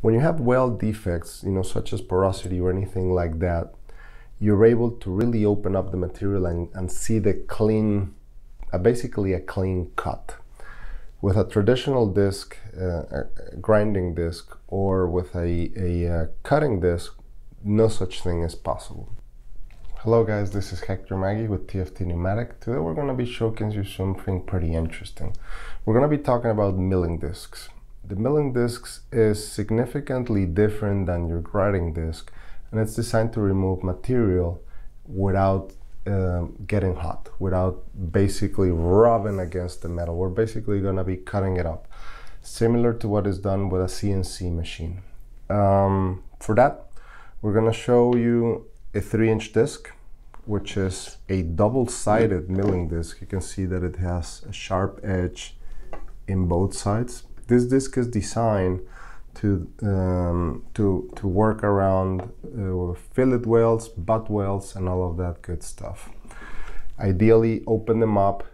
When you have weld defects, you know, such as porosity or anything like that, you're able to really open up the material and, and see the clean, uh, basically a clean cut. With a traditional disc, uh, a grinding disc, or with a, a uh, cutting disc, no such thing is possible. Hello guys, this is Hector Maggi with TFT Pneumatic. Today we're going to be showcasing you something pretty interesting. We're going to be talking about milling discs. The milling disc is significantly different than your grinding disc and it's designed to remove material without uh, getting hot, without basically rubbing against the metal. We're basically going to be cutting it up, similar to what is done with a CNC machine. Um, for that, we're going to show you a 3 inch disc which is a double-sided milling disc. You can see that it has a sharp edge in both sides. This disc is designed to um, to to work around uh, fillet welds, butt welds, and all of that good stuff. Ideally, open them up,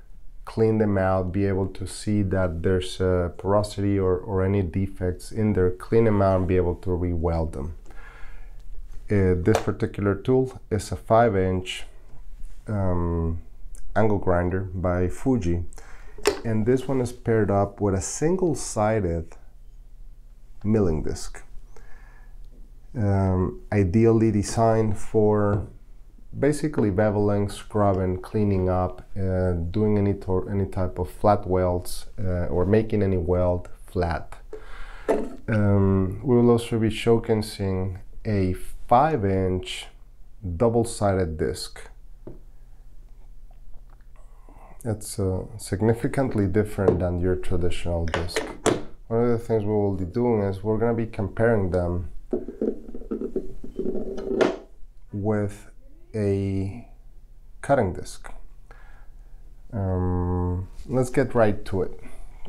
clean them out, be able to see that there's porosity or, or any defects in there, clean them out, and be able to re-weld them. Uh, this particular tool is a 5 inch um, angle grinder by Fuji and this one is paired up with a single-sided milling disc. Um, ideally designed for basically beveling, scrubbing, cleaning up, uh, doing any, any type of flat welds uh, or making any weld flat. Um, we will also be showcasing a 5 inch double-sided disc it's uh, significantly different than your traditional disc. One of the things we will be doing is we're going to be comparing them with a cutting disc. Um, let's get right to it.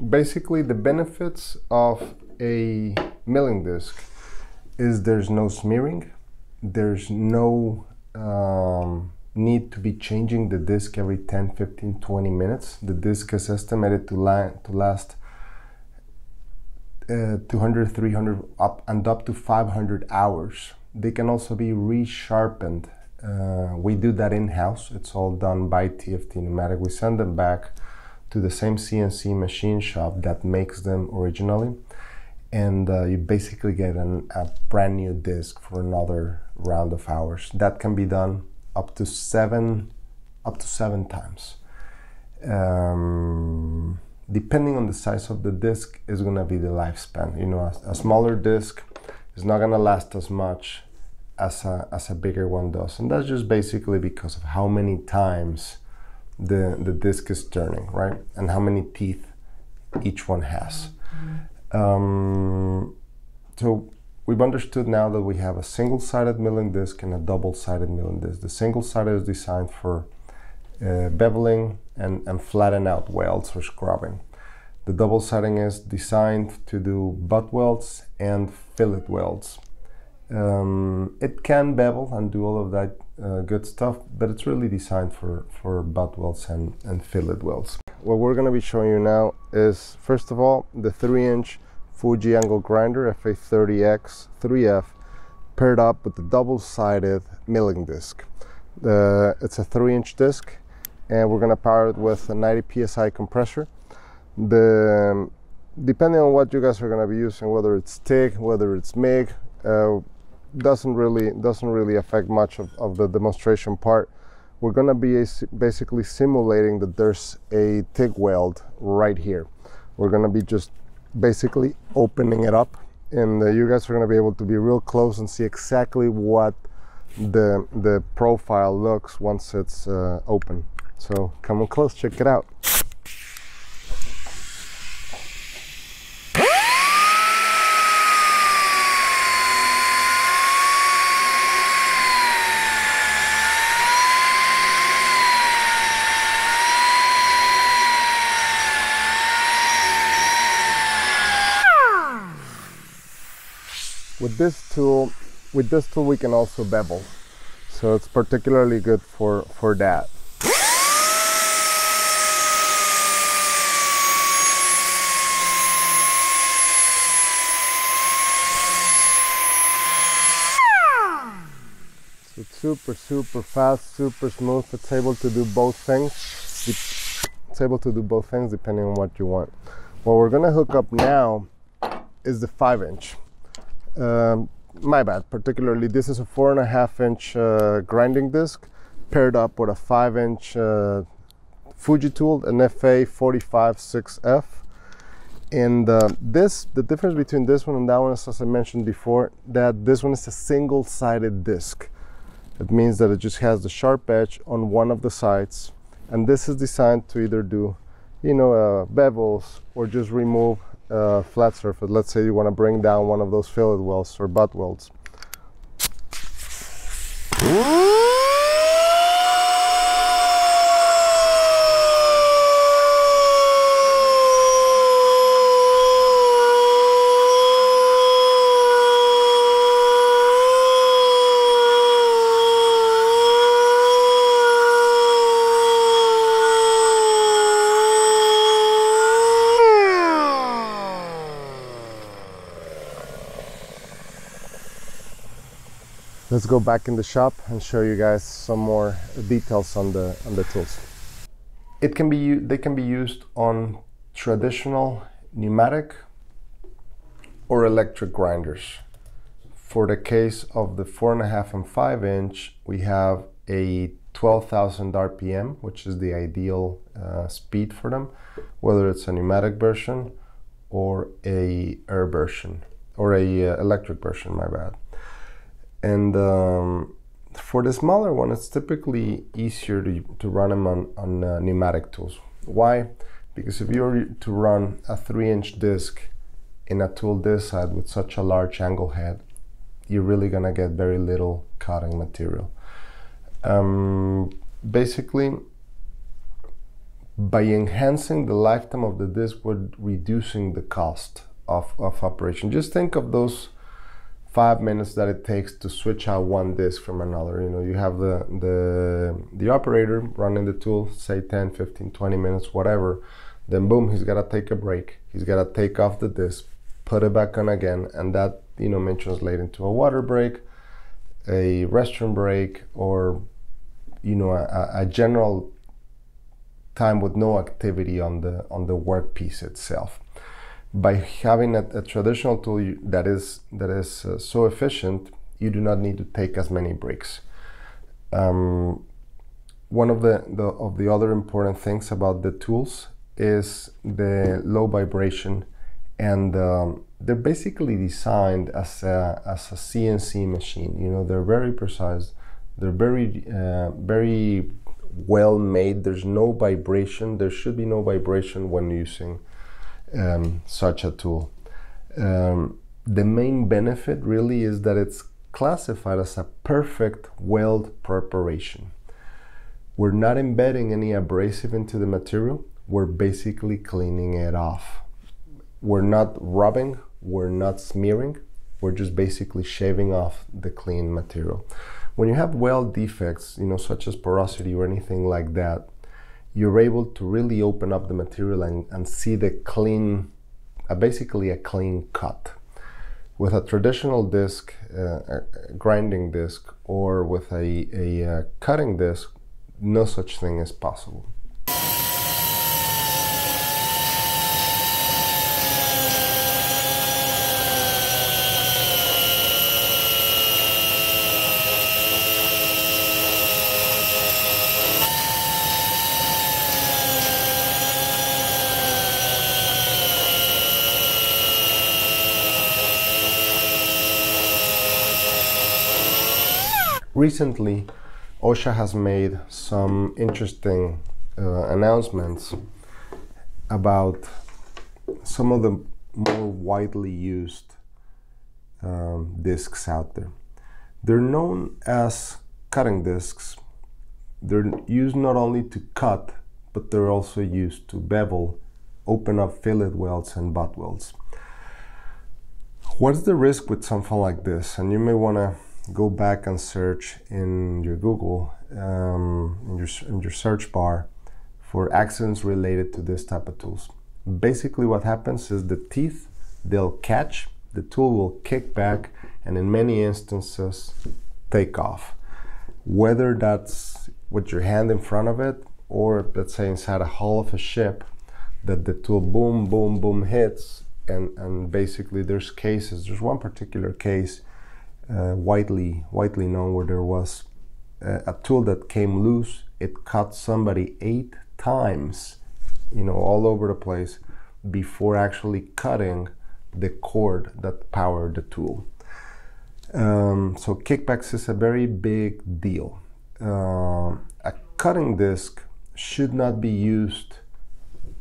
Basically, the benefits of a milling disc is there's no smearing, there's no um, need to be changing the disk every 10, 15, 20 minutes. The disk is estimated to, la to last uh, 200, 300, up and up to 500 hours. They can also be resharpened. Uh, we do that in-house. It's all done by TFT Pneumatic. We send them back to the same CNC machine shop that makes them originally. And uh, you basically get an, a brand new disc for another round of hours. That can be done up to seven up to seven times. Um, depending on the size of the disc is going to be the lifespan. You know, a, a smaller disc is not going to last as much as a, as a bigger one does. And that's just basically because of how many times the, the disc is turning, right? And how many teeth each one has. Mm-hmm. Um, so We've understood now that we have a single-sided milling disc and a double-sided milling disc. The single-sided is designed for uh, beveling and, and flatten out welds or scrubbing. The double-sided is designed to do butt welds and fillet welds. Um, it can bevel and do all of that uh, good stuff, but it's really designed for, for butt welds and, and fillet welds. What we're going to be showing you now is, first of all, the 3-inch Fuji angle grinder FA30X 3F paired up with the double-sided milling disc. It's a 3-inch disc and we're going to power it with a 90 psi compressor. The, depending on what you guys are going to be using, whether it's TIG, whether it's MIG, uh, doesn't really doesn't really affect much of, of the demonstration part. We're going to be basically simulating that there's a TIG weld right here. We're going to be just basically opening it up. And uh, you guys are going to be able to be real close and see exactly what the the profile looks once it's uh, open. So come on close check it out this tool, with this tool we can also bevel. So it's particularly good for, for that. It's super, super fast, super smooth. It's able to do both things. It's able to do both things depending on what you want. What we're gonna hook up now is the five inch. Um, my bad, particularly this is a four and a half inch uh, grinding disc paired up with a five inch uh, Fuji tool, an FA456F. And uh, this, the difference between this one and that one is, as I mentioned before, that this one is a single sided disc. It means that it just has the sharp edge on one of the sides. And this is designed to either do, you know, uh, bevels or just remove uh, flat surface. Let's say you want to bring down one of those fillet welds or butt welds. Let's go back in the shop and show you guys some more details on the on the tools. It can be they can be used on traditional pneumatic or electric grinders. For the case of the four and a half and five inch we have a 12,000 rpm which is the ideal uh, speed for them whether it's a pneumatic version or a air version or a uh, electric version my bad and um, for the smaller one, it's typically easier to, to run them on, on uh, pneumatic tools. Why? Because if you were to run a three inch disc in a tool this side with such a large angle head, you're really gonna get very little cutting material. Um, basically, by enhancing the lifetime of the disc, we're reducing the cost of, of operation. Just think of those five minutes that it takes to switch out one disk from another. You know you have the the the operator running the tool say 10 15 20 minutes whatever. Then boom he's got to take a break. He's got to take off the disk put it back on again and that you know may translate into a water break a restroom break or you know a, a general time with no activity on the on the work piece itself by having a, a traditional tool that is that is uh, so efficient, you do not need to take as many breaks. Um, one of the, the of the other important things about the tools is the low vibration, and um, they're basically designed as a as a CNC machine. You know, they're very precise. They're very uh, very well made. There's no vibration. There should be no vibration when using um, such a tool. Um, the main benefit really is that it's classified as a perfect weld preparation. We're not embedding any abrasive into the material, we're basically cleaning it off. We're not rubbing, we're not smearing, we're just basically shaving off the clean material. When you have weld defects, you know, such as porosity or anything like that, you're able to really open up the material and, and see the clean, uh, basically a clean cut. With a traditional disc, uh, a grinding disc, or with a, a uh, cutting disc, no such thing is possible. Recently, OSHA has made some interesting uh, announcements about some of the more widely used um, discs out there. They're known as cutting discs. They're used not only to cut, but they're also used to bevel, open up fillet welds and butt welds. What's the risk with something like this? And you may want to go back and search in your Google, um, in, your, in your search bar for accidents related to this type of tools. Basically what happens is the teeth, they'll catch, the tool will kick back, and in many instances, take off. whether that's with your hand in front of it or let's say inside a hull of a ship that the tool boom boom boom hits and and basically there's cases there's one particular case uh, widely widely known where there was a, a tool that came loose. It cut somebody eight times you know all over the place before actually cutting the cord that powered the tool. Um, so kickbacks is a very big deal. Uh, a cutting disc should not be used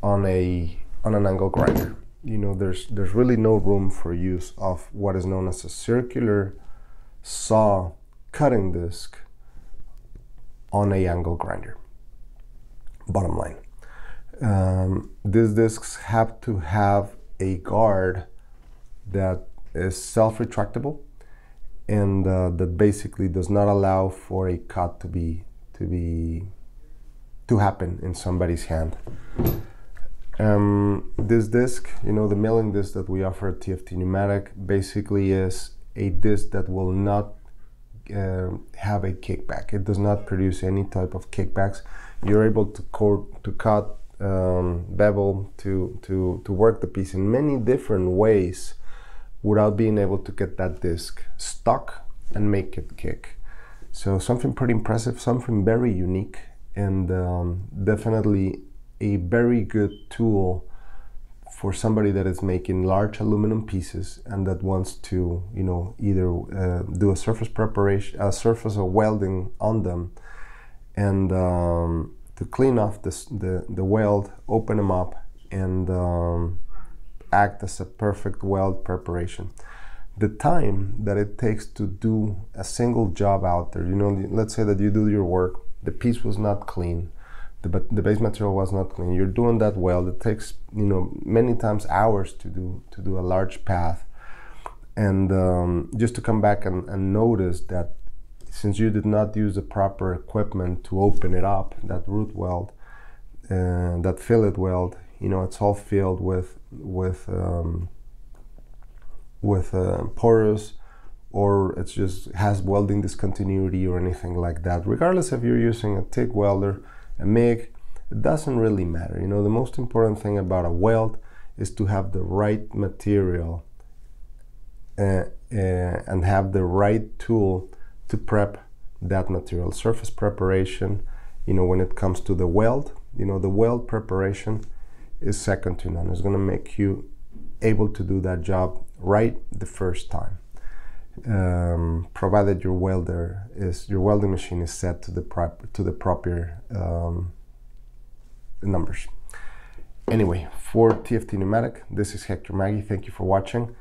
on a on an angle grinder. You know there's there's really no room for use of what is known as a circular saw cutting disc on a angle grinder. Bottom line. Um, these discs have to have a guard that is self-retractable and uh, that basically does not allow for a cut to be to be to happen in somebody's hand. Um, this disc, you know, the milling disc that we offer at TFT Pneumatic basically is a disc that will not uh, have a kickback. It does not produce any type of kickbacks. You're able to, to cut, um, bevel, to, to, to work the piece in many different ways without being able to get that disc stuck and make it kick. So something pretty impressive, something very unique, and um, definitely a very good tool for somebody that is making large aluminum pieces and that wants to, you know, either uh, do a surface preparation, a surface of welding on them, and um, to clean off the the weld, open them up, and um, act as a perfect weld preparation. The time that it takes to do a single job out there, you know, let's say that you do your work, the piece was not clean the, the base material was not clean. You're doing that well. It takes you know many times hours to do to do a large path, and um, just to come back and, and notice that since you did not use the proper equipment to open it up, that root weld, uh, that fillet weld, you know, it's all filled with with um, with uh, porous or it's just has welding discontinuity or anything like that. Regardless if you're using a TIG welder a MIG, it doesn't really matter. You know, the most important thing about a weld is to have the right material uh, uh, and have the right tool to prep that material. Surface preparation, you know, when it comes to the weld, you know, the weld preparation is second to none. It's going to make you able to do that job right the first time. Um, provided your welder is your welding machine is set to the proper to the proper um, numbers. Anyway, for TFT Pneumatic, this is Hector Maggie. Thank you for watching.